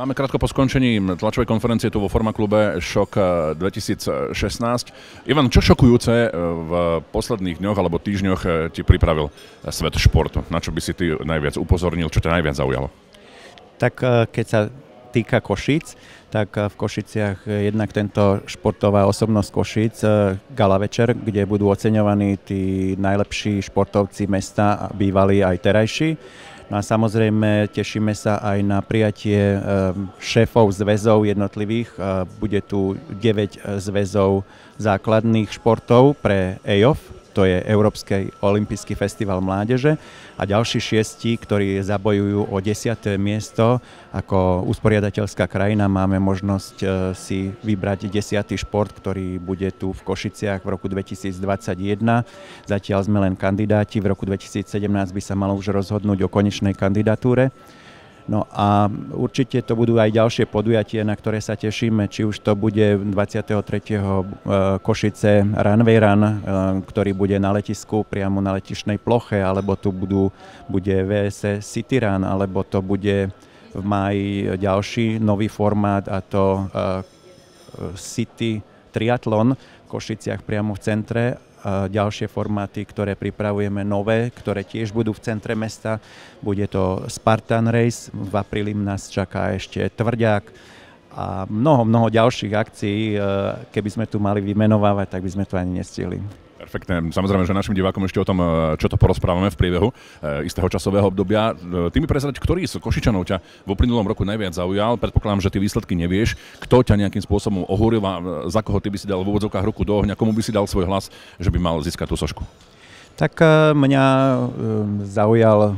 Máme krátko po skončení tlačovej konferencie tu vo Formaklube Šok 2016. Ivan, čo šokujúce v posledných dňoch alebo týždňoch ti pripravil svet športu? Na čo by si ty najviac upozornil, čo ťa najviac zaujalo? Tak keď sa týka Košíc, tak v Košiciach jednak tento športová osobnosť Košíc, gala večer, kde budú oceňovaní tí najlepší športovci mesta, bývalí aj terajší. No a samozrejme tešíme sa aj na prijatie eh, šéfov zväzov jednotlivých. Eh, bude tu 9 zväzov základných športov pre EOF, to je Európsky olimpijský festival mládeže a ďalší šiesti, ktorí zabojujú o 10. miesto. Ako usporiadateľská krajina máme možnosť e, si vybrať 10. šport, ktorý bude tu v Košiciach v roku 2021. Zatiaľ sme len kandidáti, v roku 2017 by sa malo už rozhodnúť o konečnej kandidatúre. No a určite to budú aj ďalšie podujatie, na ktoré sa tešíme, či už to bude 23. E, Košice Runway Run, e, ktorý bude na letisku priamo na letišnej ploche, alebo tu budú, bude VS City Run, alebo to bude v máji ďalší nový formát a to e, City Triathlon v Košiciach priamo v centre ďalšie formáty, ktoré pripravujeme nové, ktoré tiež budú v centre mesta. Bude to Spartan Race, v apríli nás čaká ešte Tvrďák a mnoho, mnoho ďalších akcií. E, keby sme tu mali vymenovávať, tak by sme to ani nestihli. Perfektné. Samozrejme, že našim divákom ešte o tom, e, čo to porozprávame v priebehu e, istého časového obdobia. Ty mi prezrať, ktorý z Košičanov ťa v uplynulom roku najviac zaujal. Predpokladám, že ty výsledky nevieš. Kto ťa nejakým spôsobom ohúril a za koho ty by si dal v úvodzovkách ruku do ohňa, komu by si dal svoj hlas, že by mal získať tú sošku? Tak mňa zaujal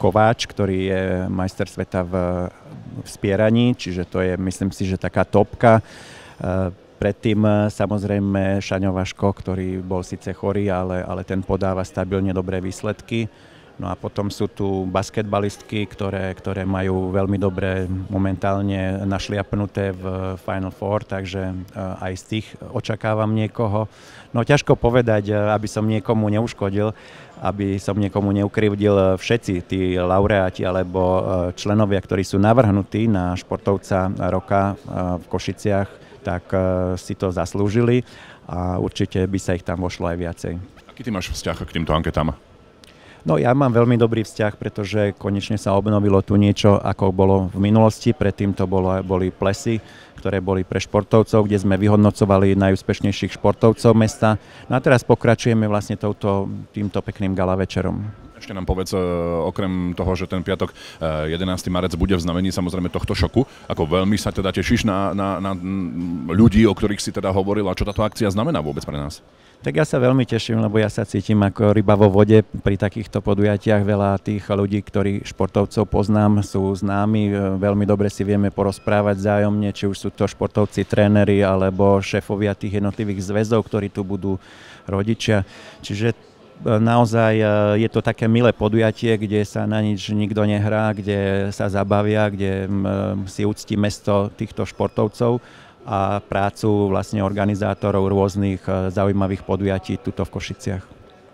Kováč, ktorý je majster sveta v, v spieraní, čiže to je, myslím si, že taká topka Predtým e, samozrejme Šaňo ktorý bol síce chorý, ale, ale ten podáva stabilne dobré výsledky. No a potom sú tu basketbalistky, ktoré, ktoré majú veľmi dobre momentálne našliapnuté v Final Four, takže e, aj z tých očakávam niekoho. No ťažko povedať, e, aby som niekomu neuškodil, aby som niekomu neukrivdil všetci tí laureáti alebo členovia, ktorí sú navrhnutí na športovca roka v Košiciach, tak eh, si to zaslúžili a určite by sa ich tam vošlo aj viacej. Aký ty máš vzťah k týmto anketám? No ja mám veľmi dobrý vzťah, pretože konečne sa obnovilo tu niečo, ako bolo v minulosti. Predtým to bolo, boli plesy, ktoré boli pre športovcov, kde sme vyhodnocovali najúspešnejších športovcov mesta. No a teraz pokračujeme vlastne touto, týmto pekným gala večerom. Ešte nám povedz, e, okrem toho, že ten piatok 11. E, marec bude v znamení samozrejme tohto šoku, ako veľmi sa teda tešíš na, na, na ľudí, o ktorých si teda hovoril a čo táto akcia znamená vôbec pre nás? Tak ja sa veľmi teším, lebo ja sa cítim ako ryba vo vode pri takýchto podujatiach. Veľa tých ľudí, ktorí športovcov poznám, sú známi, e, veľmi dobre si vieme porozprávať vzájomne, či už sú to športovci, tréneri alebo šéfovia tých jednotlivých zväzov, ktorí tu budú rodičia. Čiže naozaj e, je to také milé podujatie, kde sa na nič nikto nehrá, kde sa zabavia, kde si úcti mesto týchto športovcov a prácu vlastne organizátorov rôznych e, zaujímavých podujatí tuto v Košiciach.